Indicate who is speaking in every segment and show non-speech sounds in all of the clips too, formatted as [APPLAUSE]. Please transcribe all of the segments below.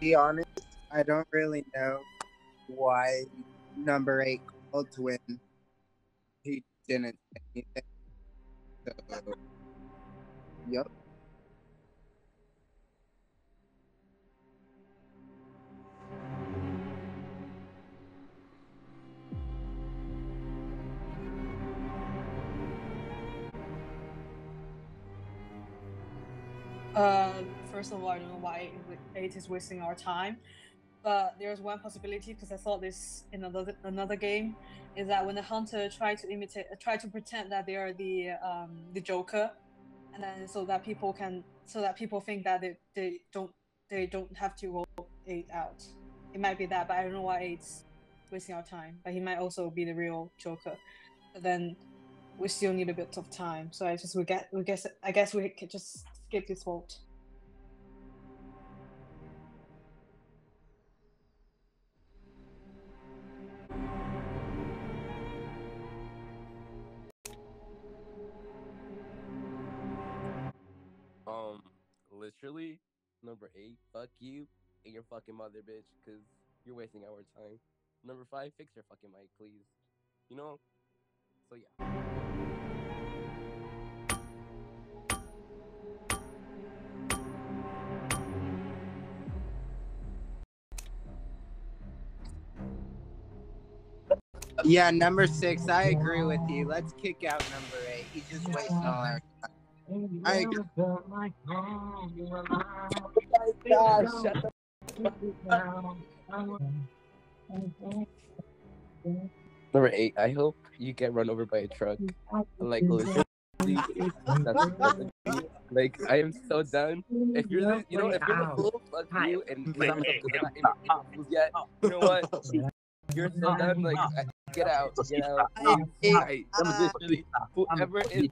Speaker 1: be honest, I don't really know why number eight called when he didn't
Speaker 2: eight is wasting our time, but there's one possibility because I thought this in another another game is that when the hunter try to imitate, try to pretend that they are the um, the Joker, and then so that people can, so that people think that they, they don't they don't have to roll eight out. It might be that, but I don't know why it's wasting our time. But he might also be the real Joker. But then we still need a bit of time. So I just we get we guess I guess we could just skip this vote.
Speaker 3: Number eight, fuck you and your fucking mother, bitch, because you're wasting our time. Number five, fix your fucking mic, please. You know? So yeah.
Speaker 1: Yeah, number six. I agree with you. Let's kick out number eight. He's just wasting all our time. I agree.
Speaker 3: Gosh, shut Number eight, I hope you get run over by a truck. Like, literally, that's, that's like, I am so done. If you're the, you know, if you're the fool, fuck you, and because I'm not in yet, you know what? You're so done. Like, get out, get out. I, I'm whoever is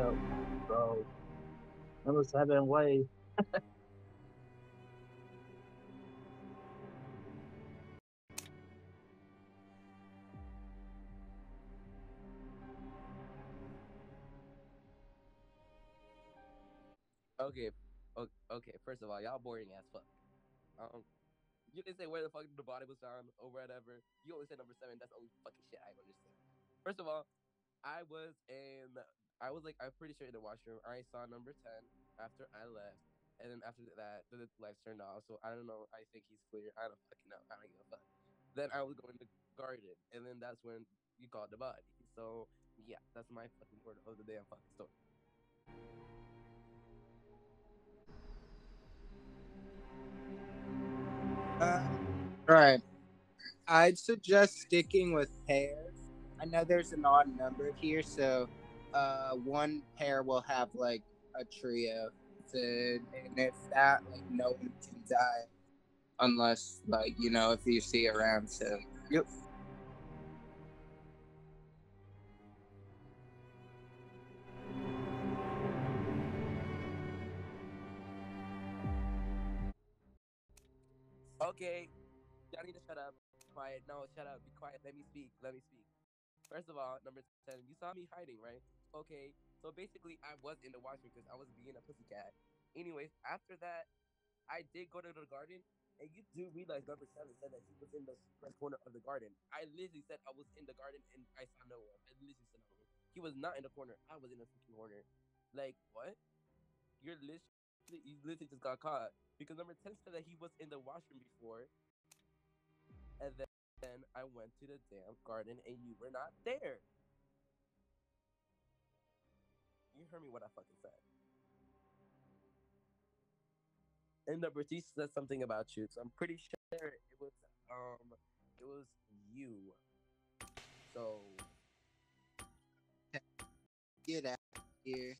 Speaker 4: Well, bro. Number seven, why?
Speaker 3: Okay, okay. First of all, y'all boring as fuck. Um, you didn't say where the fuck the body was found or whatever. You only said number seven. That's the only fucking shit I understand. First of all, I was in. I was like, I'm pretty sure in the washroom. I saw number ten after I left, and then after that, the lights turned off. So I don't know. I think he's clear. I don't fucking know. I don't give a fuck. Then I was going to garden, and then that's when you caught the body. So yeah, that's my fucking word of the damn fucking story.
Speaker 1: Uh, right. I'd suggest sticking with pairs. I know there's an odd number here, so uh, one pair will have like a trio. So, and if that, like, no one can die unless, like, you know, if you see around. So, yep.
Speaker 3: Okay, y'all need to shut up. Quiet. No, shut up. Be quiet. Let me speak. Let me speak. First of all, number 10, you saw me hiding, right? Okay, so basically, I was in the washroom because I was being a pussycat. Anyways, after that, I did go to the garden, and you do realize number 7 said that he was in the front corner of the garden. I literally said I was in the garden, and I saw no one. I literally said no one. He was not in the corner. I was in the freaking corner. Like, what? You're literally, you literally just got caught. Because number 10 said that he was in the washroom before, and then, then I went to the damn garden and you were not there. Heard me what I fucking said. And number three said something about you, so I'm pretty sure it was um it was you. So
Speaker 1: Get out here.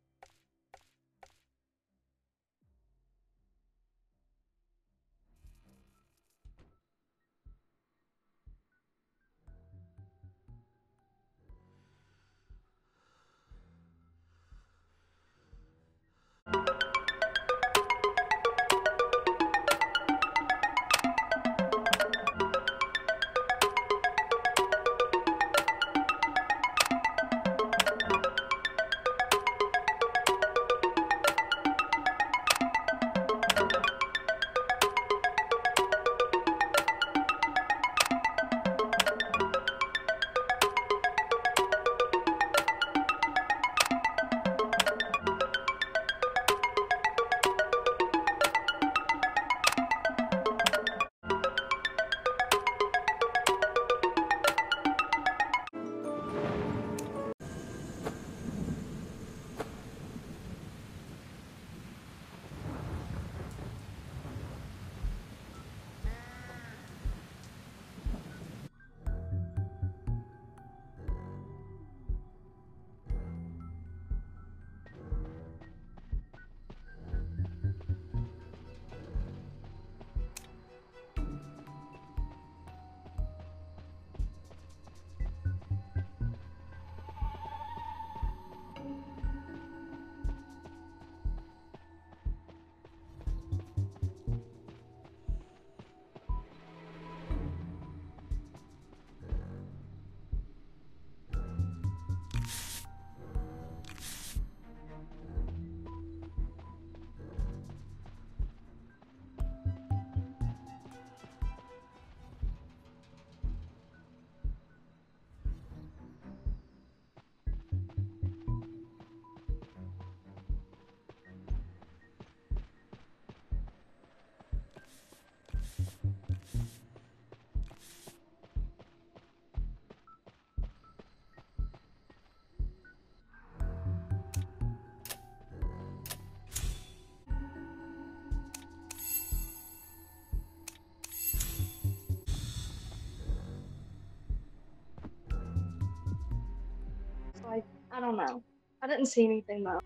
Speaker 5: I don't know. I didn't see anything though.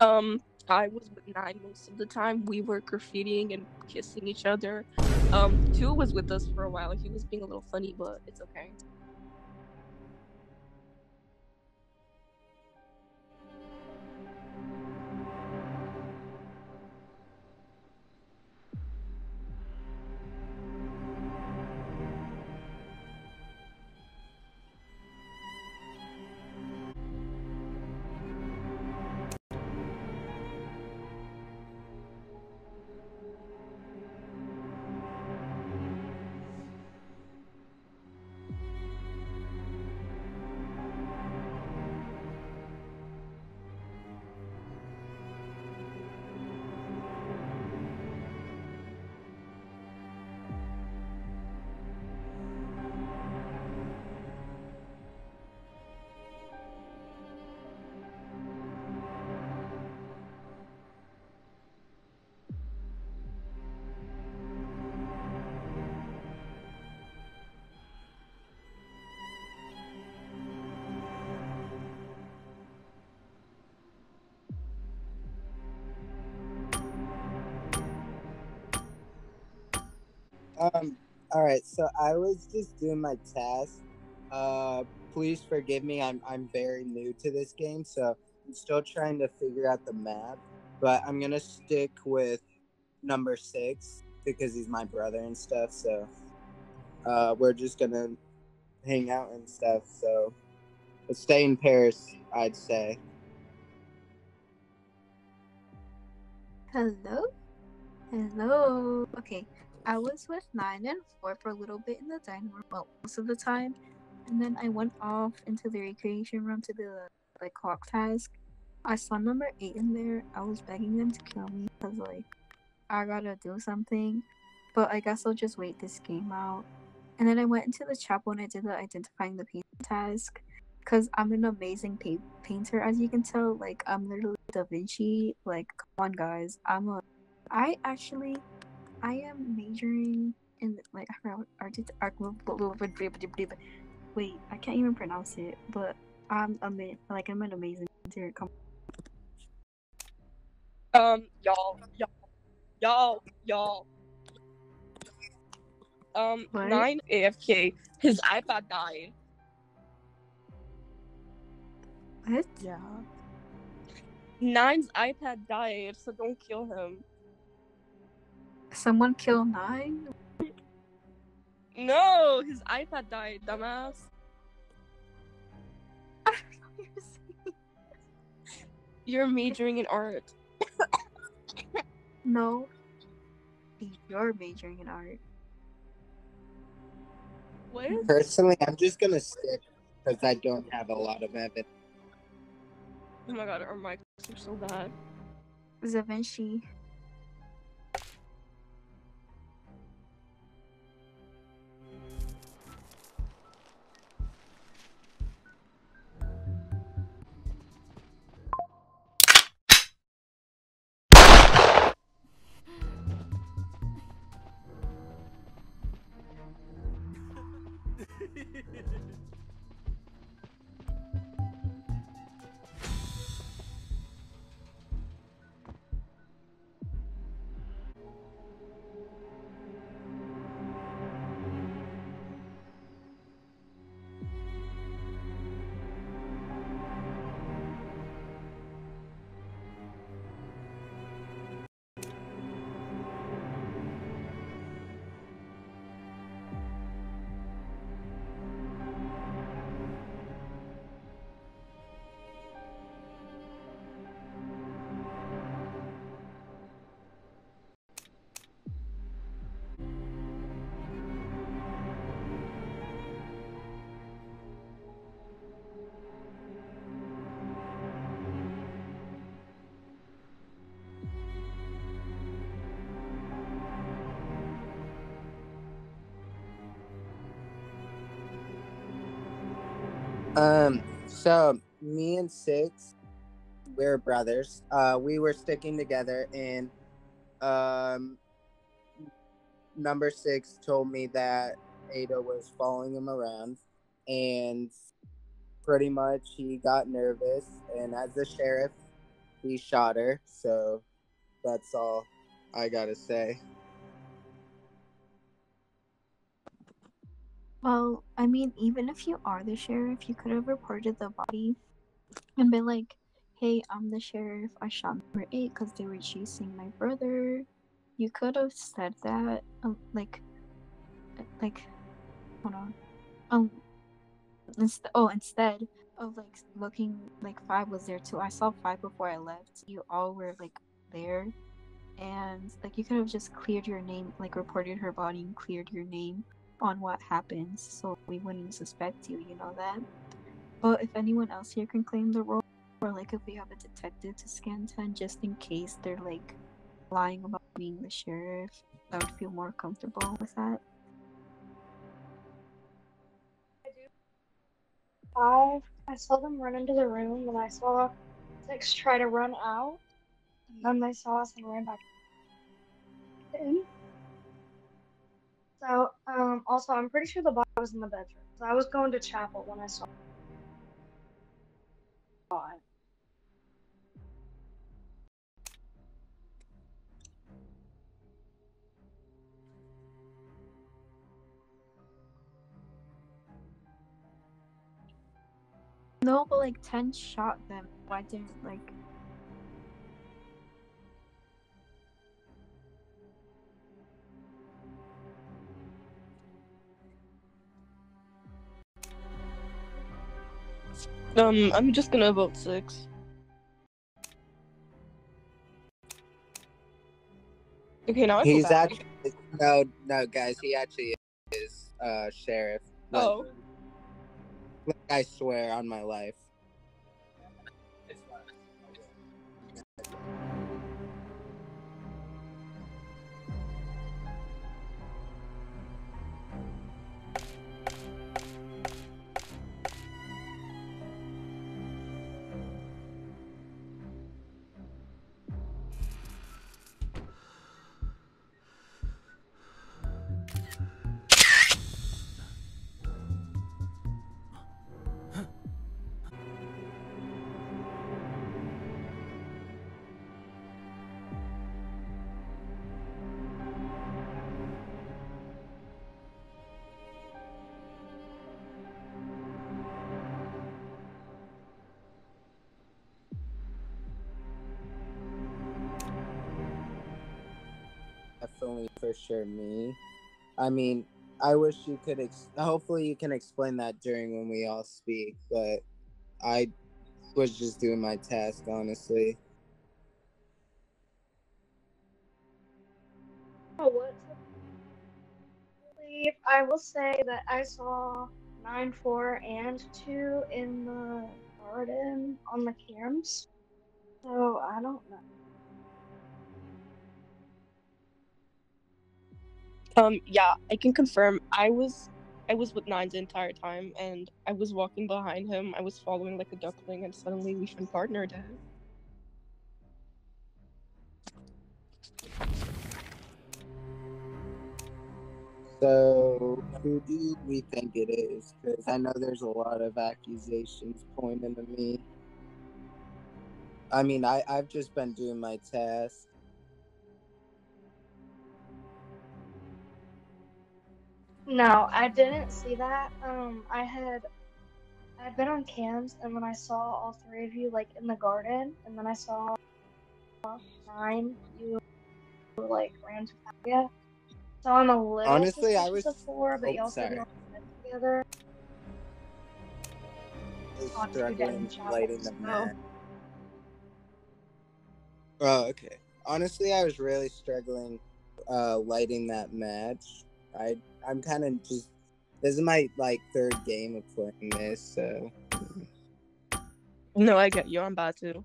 Speaker 6: Um, I was with Nine most of the time. We were graffitiing and kissing each other. Um, Two was with us for a while. He was being a little funny, but it's okay.
Speaker 1: Um, all right, so I was just doing my test. Uh, please forgive me. I'm I'm very new to this game, so I'm still trying to figure out the map. But I'm gonna stick with number six because he's my brother and stuff. So uh, we're just gonna hang out and stuff. So stay in Paris, I'd say.
Speaker 7: Hello? Hello. Okay. I was with nine and four for a little bit in the dining room, well, most of the time. And then I went off into the recreation room to do the like clock task. I saw number eight in there. I was begging them to kill me because like I gotta do something. But I guess I'll just wait this game out. And then I went into the chapel and I did the identifying the paint task. Cause I'm an amazing pa- painter, as you can tell. Like I'm literally Da Vinci. Like, come on, guys. I'm a. I actually, I am majoring in like I forgot what art. art Wait, I can't even pronounce it. But I'm a like I'm an amazing painter. Come
Speaker 6: Um, y'all, y'all, y'all, y'all. Um,
Speaker 7: What?
Speaker 6: nine AFK. His iPad died.
Speaker 7: What?
Speaker 6: Yeah. Nine's iPad died, so don't kill him.
Speaker 7: Someone kill nine?
Speaker 6: No, his iPad died, dumbass. [LAUGHS] You're majoring in art.
Speaker 7: no. You're majoring in art.
Speaker 6: What?
Speaker 1: Personally, I'm just gonna stick because I don't have a lot of evidence.
Speaker 6: Oh my god, our mics are so bad.
Speaker 7: Da Vinci.
Speaker 1: Um, so me and Six, we're brothers. Uh, we were sticking together, and um, number six told me that Ada was following him around, and pretty much he got nervous, and as the sheriff, he shot her. So that's all I gotta say.
Speaker 7: Well, I mean, even if you are the sheriff, you could have reported the body and been like, hey, I'm the sheriff. I shot number eight because they were chasing my brother. You could have said that, um, like, like, hold on. Um, inst- oh, instead of like looking like five was there too. I saw five before I left. You all were like there, and like you could have just cleared your name, like reported her body and cleared your name on what happens so we wouldn't suspect you, you know that? But if anyone else here can claim the role, or like if we have a detective to scan 10 just in case they're like lying about being the sheriff, I would feel more comfortable with that.
Speaker 5: I I saw them run into the room and I saw six try to run out. And then they saw us and ran back in. So, um, also I'm pretty sure the body was in the bedroom. So I was going to chapel when I saw it.
Speaker 7: No, but like 10 shot them. Why didn't like
Speaker 6: Um, I'm just gonna vote six. Okay, now I feel
Speaker 1: He's
Speaker 6: bad.
Speaker 1: actually no, no, guys. He actually is uh sheriff. Like,
Speaker 6: Oh.
Speaker 1: like, I swear on my life. For sure me. I mean, I wish you could. Ex- hopefully, you can explain that during when we all speak. But I was just doing my task, honestly.
Speaker 5: Oh, what? I will say that I saw nine, four, and two in the garden on the cams. So I don't know.
Speaker 6: Um, yeah, I can confirm. I was, I was with Nine the entire time, and I was walking behind him. I was following like a duckling, and suddenly we found partner dead.
Speaker 1: So, who do we think it is? Because I know there's a lot of accusations pointing to me. I mean, I, I've just been doing my task.
Speaker 5: No, I didn't see that. Um, I had I'd been on cams, and then I saw all three of you like in the garden, and then I saw nine you like ran to Fabia. So I'm a little
Speaker 1: Honestly, I was-
Speaker 5: four, but
Speaker 1: oh, sorry.
Speaker 5: don't together.
Speaker 1: Struggling lighting the match. Oh, okay. Honestly, I was really struggling uh, lighting that match. I I'm kind of just this is my like third game of playing this, so
Speaker 6: No, I get you. I'm bad too.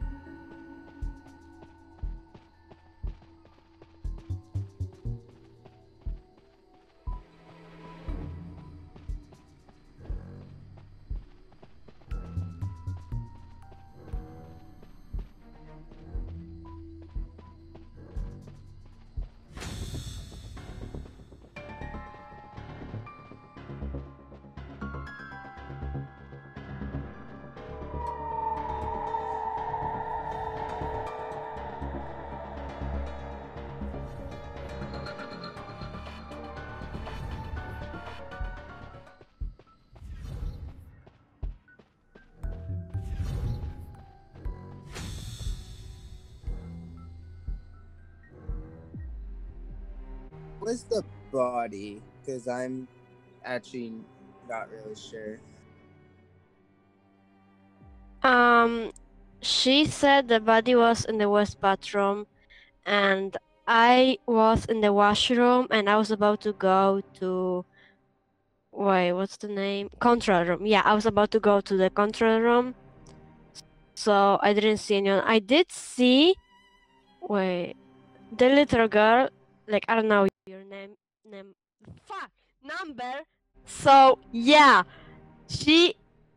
Speaker 1: what's the body? Because I'm actually not really sure.
Speaker 8: Um, she said the body was in the west bathroom, and I was in the washroom, and I was about to go to. Wait, what's the name? Control room. Yeah, I was about to go to the control room, so I didn't see anyone. I did see. Wait, the little girl. Like I don't know your name. Name. Fuck number. So yeah, she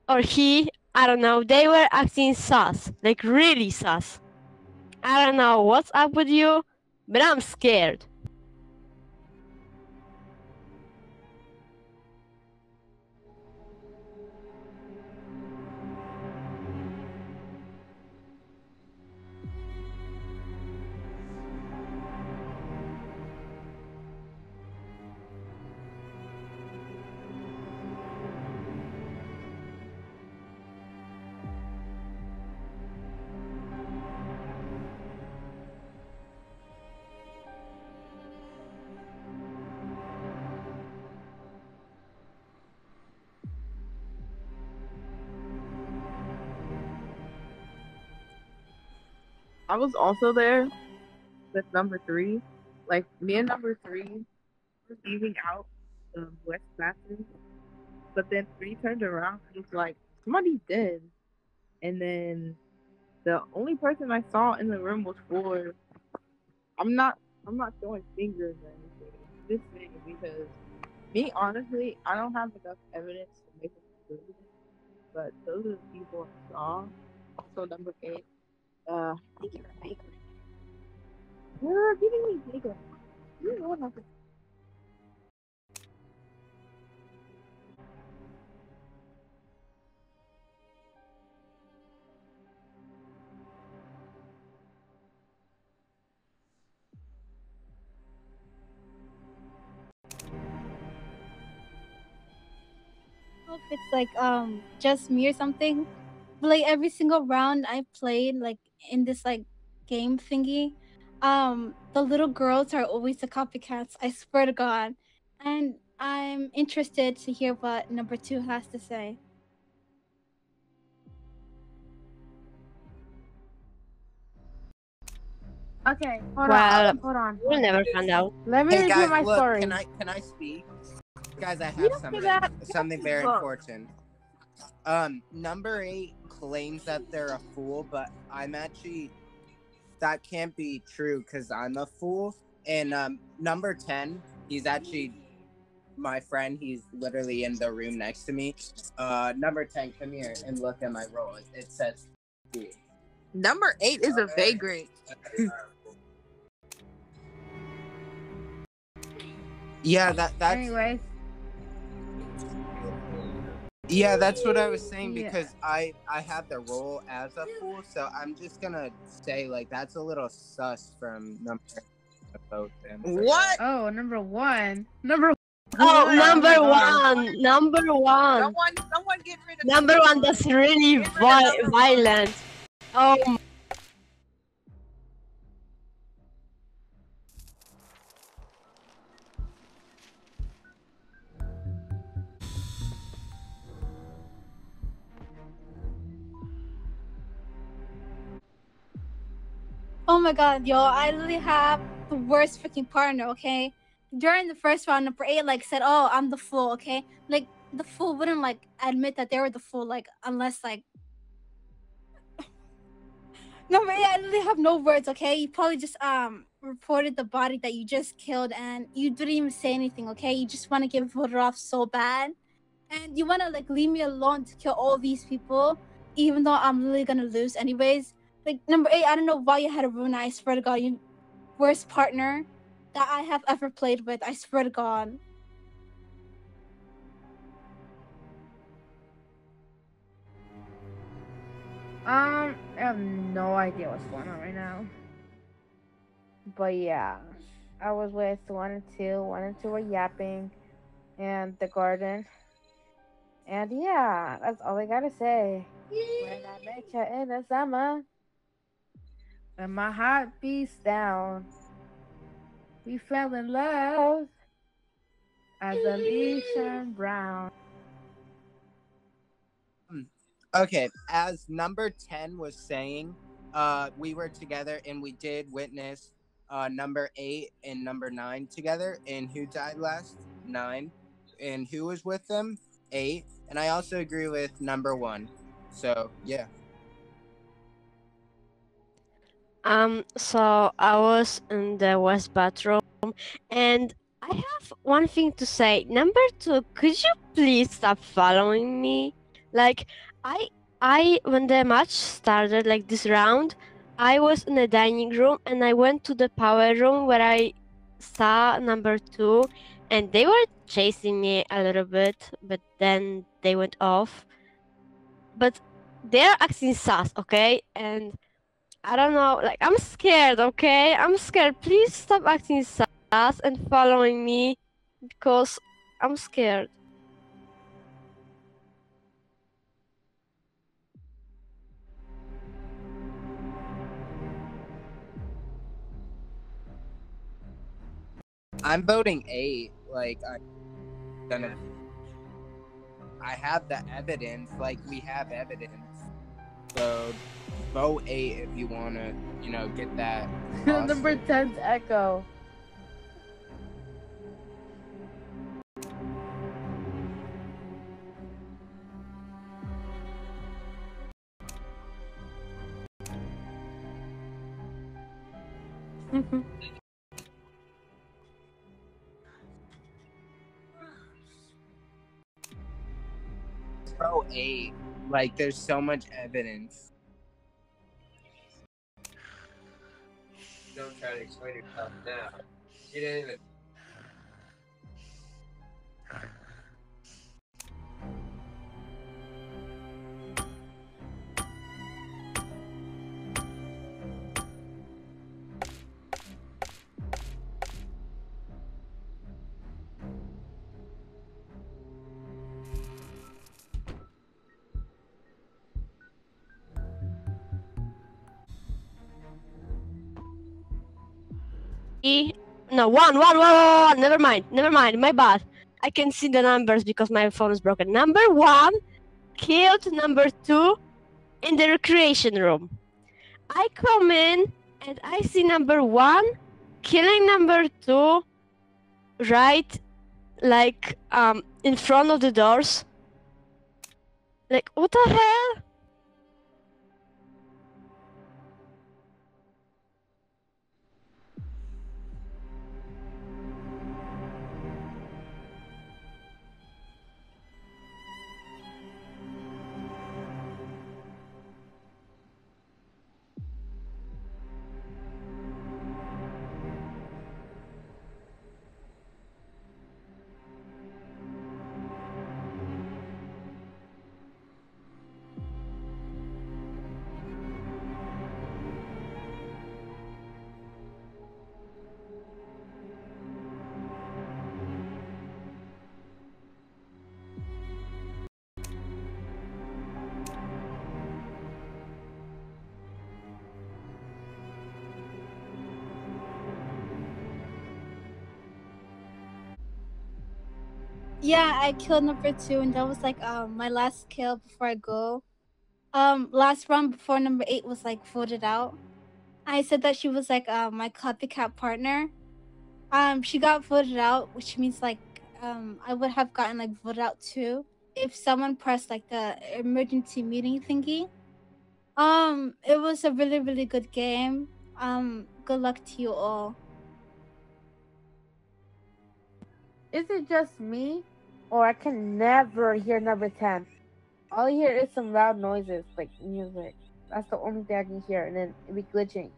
Speaker 8: or he I don't know, they were acting sus, like really sus. I don't know what's up with you, but I'm scared.
Speaker 9: I was also there with number three. Like me and number three were leaving out the west bathroom, but then three turned around and was like, somebody did. And then the only person I saw in the room was four. I'm not I'm not throwing fingers or anything. Just because me honestly, I don't have enough evidence to make a conclusion. But those are the people I saw. Also number eight. Uh I think you're a baker. You're giving me bigger. You know
Speaker 10: know if it's like um just me or something. But like every single round I played like in this like game thingy, um the little girls are always the copycats. I swear to God, and I'm interested to hear what number two has to say.
Speaker 11: Okay, hold
Speaker 8: Well,
Speaker 11: on. Hold on.
Speaker 8: We'll never find out.
Speaker 11: Let me
Speaker 1: Hey
Speaker 11: review
Speaker 1: guys,
Speaker 11: my
Speaker 1: look,
Speaker 11: story.
Speaker 1: can I can I speak? Guys, I have something something very important. Um, number eight claims that they're a fool, but I'm actually that can't be true because I'm a fool. And um, number ten, he's actually my friend. He's literally in the room next to me. Uh, number ten, come here and look at my role. It, it says fool.
Speaker 9: Number eight is a vagrant. [LAUGHS]
Speaker 1: Yeah, that that's
Speaker 11: Anyways,
Speaker 1: Yeah, that's what I was saying
Speaker 11: Yeah.
Speaker 1: because I I have the role as a fool, so I'm just gonna say like that's a little sus from number both them.
Speaker 9: What?
Speaker 11: Oh, number one. Number
Speaker 8: Oh,
Speaker 11: one.
Speaker 8: number oh
Speaker 11: my God.
Speaker 8: one, number one,
Speaker 9: Someone, someone get rid of
Speaker 8: number one. That's really vi- violent. Oh,
Speaker 10: Oh my god, yo, I literally have the worst freaking partner, okay? During the first round, number eight like said, Oh, I'm the fool, okay? Like the fool wouldn't like admit that they were the fool, like unless like [SIGHS] Number eight, I literally have no words, okay? You probably just um reported the body that you just killed and you didn't even say anything, okay? You just want to get voted off so bad. And you want to like leave me alone to kill all these people, even though I'm literally gonna lose anyways. Like number eight, I don't know why you had a ruin. I swear to God, you worst partner that I have ever played with. I swear to God.
Speaker 11: Um, I have no idea what's going on right now. But yeah, I was with one and two. One and two were yapping, and the garden. And yeah, that's all I gotta say. When I met you in the summer, and my heart beats down, we fell in love as Alicia Brown.
Speaker 1: Okay, as number ten was saying, uh, we were together and we did witness uh number eight and number nine together. And who died last? Nine. And who was with them? Eight. And I also agree with number one. So yeah.
Speaker 8: Um, so I was in the West bathroom, and I have one thing to say. Number two, could you please stop following me? Like, I, I, when the match started, like this round, I was in the dining room, and I went to the power room where I saw number two, and they were chasing me a little bit, but then they went off. But they're acting sus, okay? And I don't know, like I'm scared, okay? I'm scared. Please stop acting sus and following me because I'm scared.
Speaker 1: I'm voting eight. Like I'm gonna. I have the evidence. Like we have evidence. So Vote eight if you wanna, you know, get that. [LAUGHS]
Speaker 11: Number 10's Echo. [LAUGHS]
Speaker 1: so eight. Like, there's so much evidence.
Speaker 12: Don't try to explain yourself now. You didn't even.
Speaker 8: No, one, one, one, one. Never mind. Never mind. My bad. I can see the numbers because my phone is broken. Number one killed number two in the recreation room. I come in and I see number one killing number two right like um in front of the doors. Like what the hell?
Speaker 10: Yeah, I killed number two, and that was like um my last kill before I go. Um, last round before number eight was like voted out. I said that she was like uh, my copycat partner. Um, she got voted out, which means like um I would have gotten like voted out too if someone pressed like the emergency meeting thingy. Um, it was a really really good game. Um, good luck to you all.
Speaker 11: Is it just me? Or I can never hear number 10. All I hear is some loud noises, like music. That's the only thing I can hear, and then it be glitching.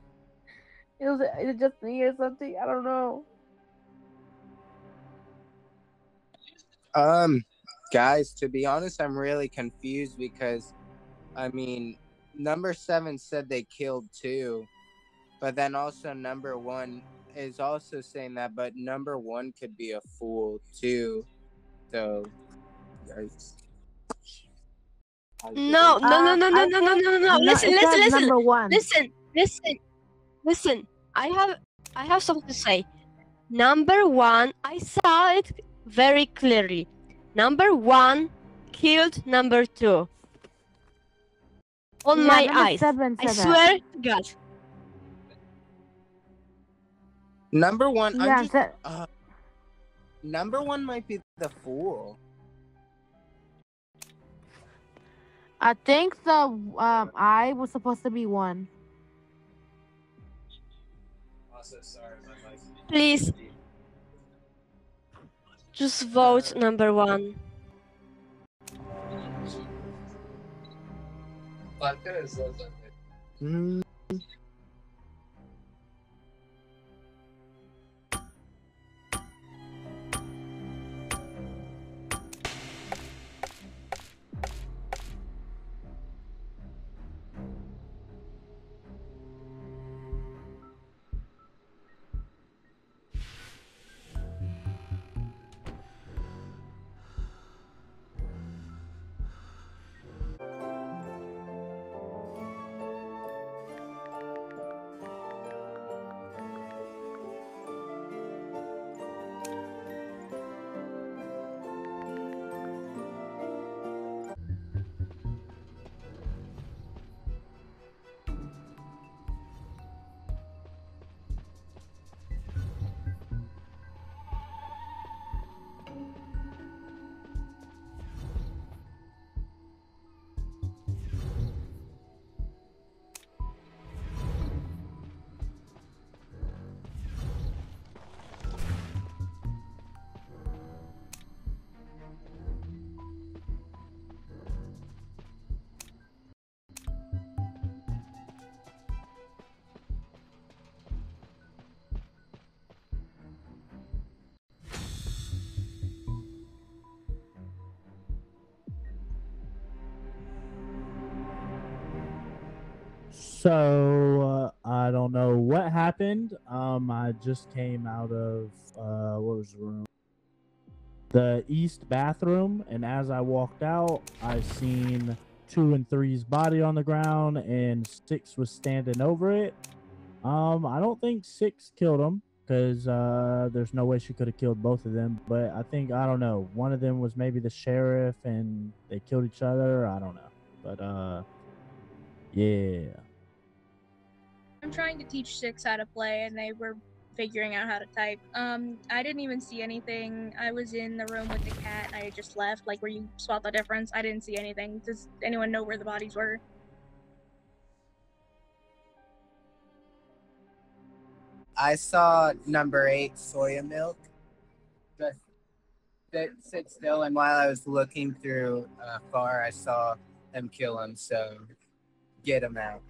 Speaker 11: It was, it just me or something? I don't know.
Speaker 1: Um, guys, to be honest, I'm really confused because, I mean, number seven said they killed two, but then also number one is also saying that, but number one could be a fool too. So, yikes.
Speaker 8: No, no, no, no, no, no, no, no, no.
Speaker 11: No,
Speaker 8: Listen, listen, listen.
Speaker 11: number one.
Speaker 8: Listen, listen, listen. I have, I have something to say. Number one, I saw it very clearly. Number one killed number two. On
Speaker 11: Yeah,
Speaker 8: my eyes.
Speaker 11: seven
Speaker 8: I swear to God.
Speaker 1: Number one,
Speaker 11: Yeah,
Speaker 1: I'm just,
Speaker 11: that-
Speaker 1: uh, number one might be the fool.
Speaker 11: I think the um I was supposed to be one.
Speaker 12: Also, sorry.
Speaker 8: Please. Just vote number one.
Speaker 12: Like this, like this.
Speaker 1: Mm,
Speaker 13: So uh, I don't know what happened. Um, I just came out of uh, what was the room? The east bathroom, and as I walked out, I seen two and three's body on the ground, and six was standing over it. Um, I don't think six killed him because uh, there's no way she could have killed both of them. But I think I don't know. One of them was maybe the sheriff, and they killed each other. I don't know. But uh, yeah.
Speaker 14: I'm trying to teach six how to play, and they were figuring out how to type. Um, I didn't even see anything. I was in the room with the cat. I just left. Like where you spot the difference. I didn't see anything. Does anyone know where the bodies were?
Speaker 1: I saw number eight soya milk just sit, still, and while I was looking through uh, far, I saw them kill him. So get him out.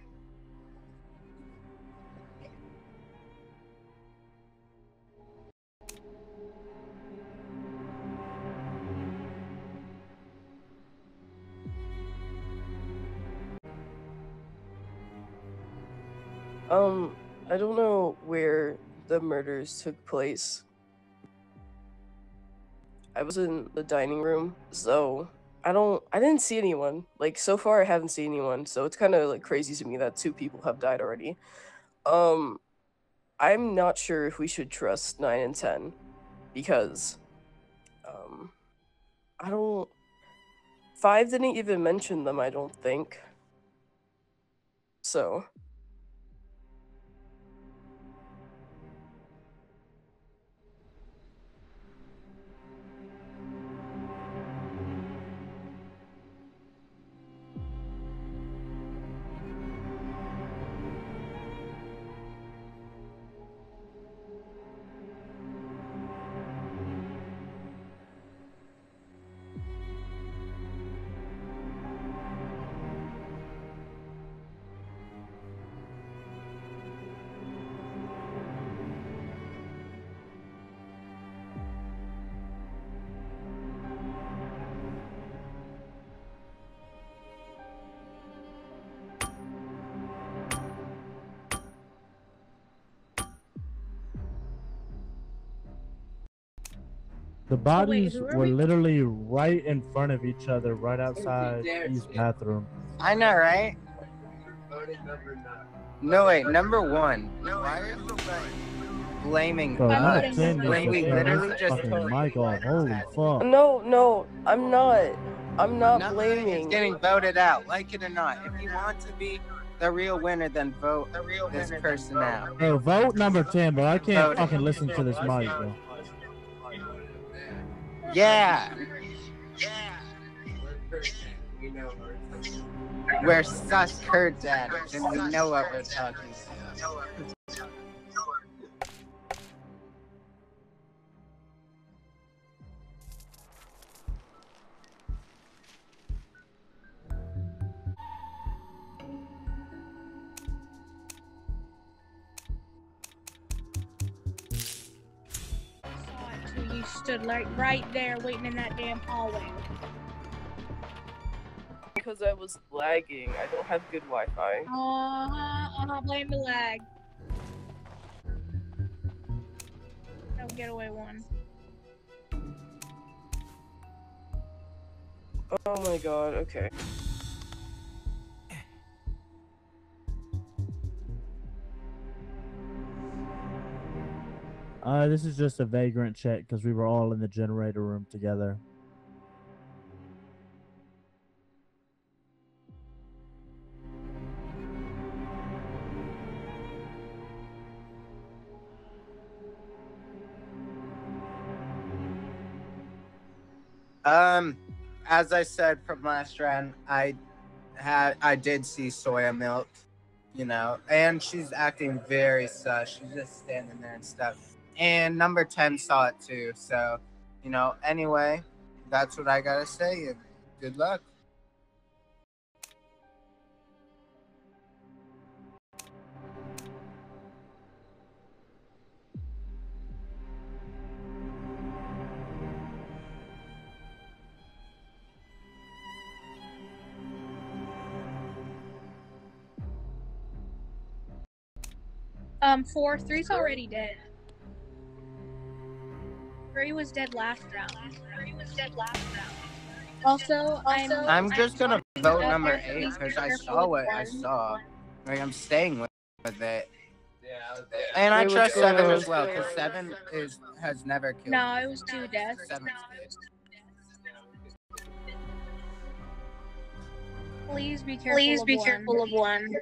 Speaker 15: Um, I don't know where the murders took place. I was in the dining room, so I don't I didn't see anyone. Like so far I haven't seen anyone, so it's kind of like crazy to me that two people have died already. Um I'm not sure if we should trust 9 and 10 because um I don't 5 didn't even mention them, I don't think. So,
Speaker 13: bodies
Speaker 1: who are
Speaker 13: were
Speaker 1: we-
Speaker 13: literally right in front of each other, right outside East bathroom.
Speaker 1: I know, right?
Speaker 12: Voting number nine.
Speaker 1: No, wait, number one. Why are you blaming
Speaker 13: Bro,
Speaker 1: us?
Speaker 13: number 10 just
Speaker 1: When we
Speaker 13: turned
Speaker 1: literally just
Speaker 13: fucking mic off. Holy fuck.
Speaker 15: no, no, I'm not. I'm not
Speaker 1: Nothing
Speaker 15: blaming.
Speaker 1: is getting voted out, like it or not. If you want to be the real winner, then vote this person out.
Speaker 13: Bro, vote number 10, bro. I can't
Speaker 1: Vote.
Speaker 13: fucking listen to this mic, bro.
Speaker 1: Yeah,
Speaker 12: We know
Speaker 1: we're sus Kurds at and we know what we're talking about.
Speaker 14: Stood like right there waiting in that damn hallway.
Speaker 15: Because I was lagging. I don't have good Wi-Fi.
Speaker 14: Uh-huh, uh-huh, blame the lag. No getaway one.
Speaker 15: Oh my god, okay.
Speaker 13: Uh, this is just a vagrant check because we were all in the generator room together.
Speaker 1: Um, as I said from last round, I had I did see soya milk, you know, and she's acting very sus. She's just standing there and stuff. And number ten saw it too. So, you know, anyway, that's what I gotta say. Good luck.
Speaker 14: Um, four. Three's already dead. Three was dead last round. Three was dead last round. Also, I'm.
Speaker 1: I'm just gonna vote number eight because I saw
Speaker 14: with
Speaker 1: what I saw. Like I'm staying with, with it. And I
Speaker 6: Wait,
Speaker 1: trust
Speaker 6: what's
Speaker 1: seven as well because seven is has never killed.
Speaker 14: No, it was two deaths.
Speaker 1: Seven's
Speaker 14: Please be careful.
Speaker 15: Please
Speaker 14: of
Speaker 15: be
Speaker 14: one.
Speaker 15: careful of one.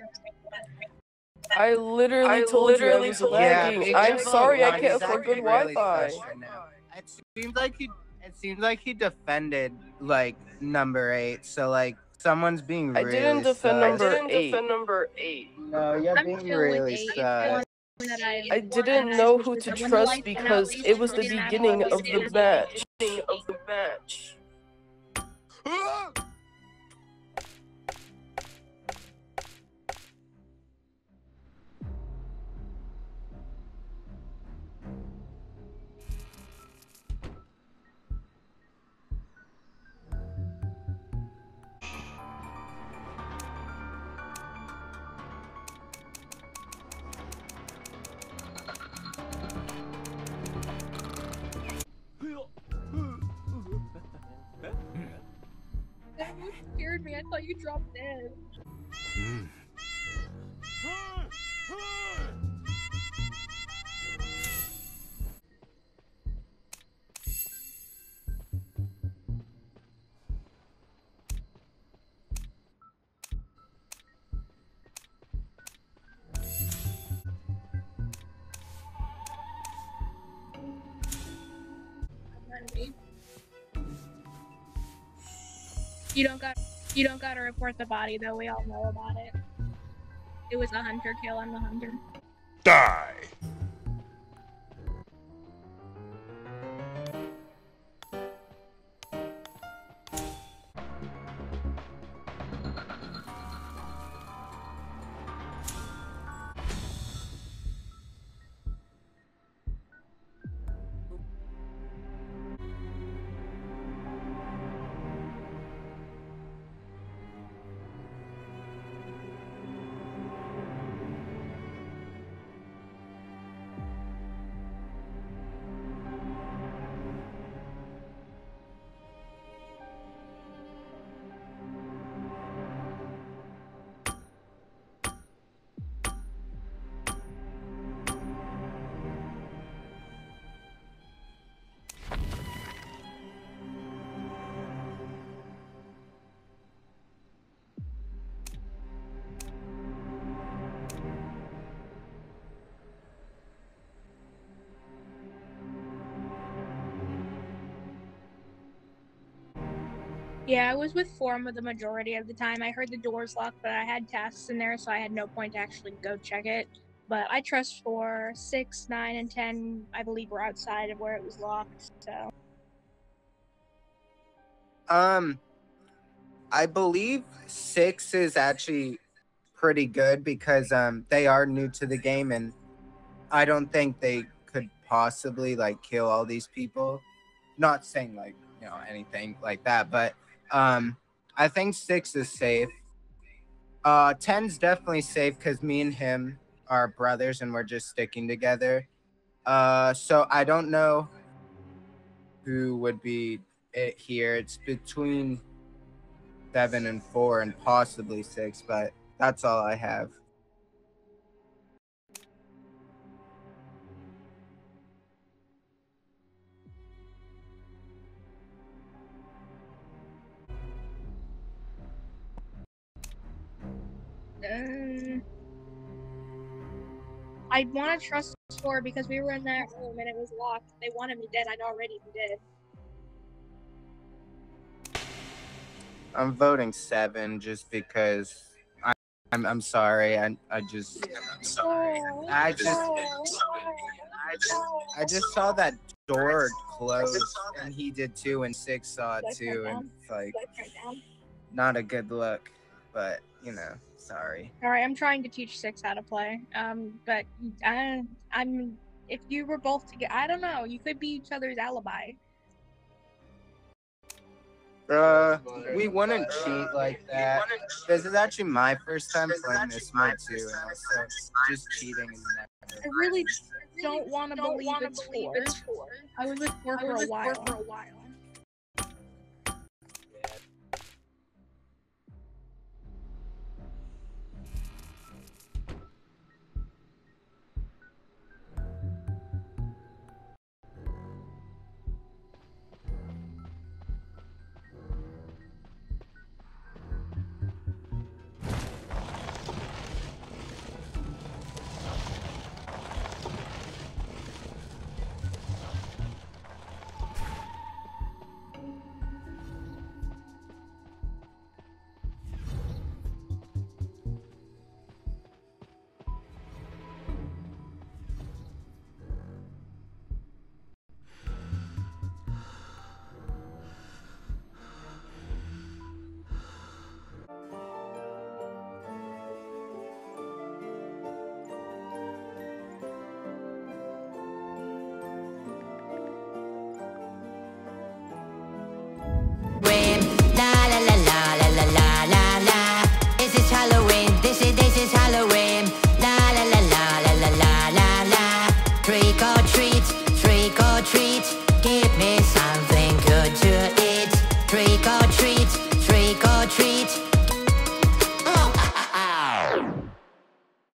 Speaker 6: I literally
Speaker 15: I
Speaker 6: told
Speaker 15: literally
Speaker 6: you I was
Speaker 15: told you.
Speaker 6: lagging.
Speaker 1: it
Speaker 6: I'm sorry I
Speaker 1: like
Speaker 6: can't afford good Wi-Fi.
Speaker 1: frustrating now. It seems like he. It seems like he defended like number eight. So like someone's being
Speaker 6: I
Speaker 1: really.
Speaker 6: didn't defend
Speaker 1: sus.
Speaker 6: number eight.
Speaker 15: number eight.
Speaker 1: No, you're
Speaker 14: I'm
Speaker 1: being really
Speaker 14: eight.
Speaker 1: sus.
Speaker 14: I,
Speaker 6: I didn't know who to trust
Speaker 14: lights went out,
Speaker 6: because it was the beginning of the match.
Speaker 15: Of the match.
Speaker 14: Me. I thought you dropped dead. You don't got you don't gotta report the body though, we all know about it. It was a hunter kill, I'm the hunter.
Speaker 16: Die.
Speaker 14: Yeah, I was with Form the majority of the time. I heard the doors locked, but I had tasks in there, so I had no point to actually go check it. But I trust for six, nine, and ten. I believe were outside of where it was locked. So
Speaker 1: Um, I believe six is actually pretty good because um they are new to the game and I don't think they could possibly like kill all these people. Not saying like you know anything like that, but um I think six is safe. Uh, 10's definitely safe because me and him are brothers and we're just sticking together. Uh, so I don't know who would be it here. It's between seven and four and possibly six, but that's all I have.
Speaker 14: Um, I want to trust Four because we were in that room and it was locked. They wanted me dead. I'd already been dead.
Speaker 1: I'm voting seven just because I, I'm I'm sorry. I I just I'm sorry. I just I just I just saw that door close and he did too and six saw it too and it's like not a good look. But you know, sorry.
Speaker 14: All right, I'm trying to teach six how to play. Um, but I, I'm if you were both together, I don't know. You could be each other's alibi.
Speaker 1: Uh, we wouldn't cheat like that. This is actually my first time playing this mode too, and also just cheating is never.
Speaker 14: I really don't want to believe it's four. I was with four for a while.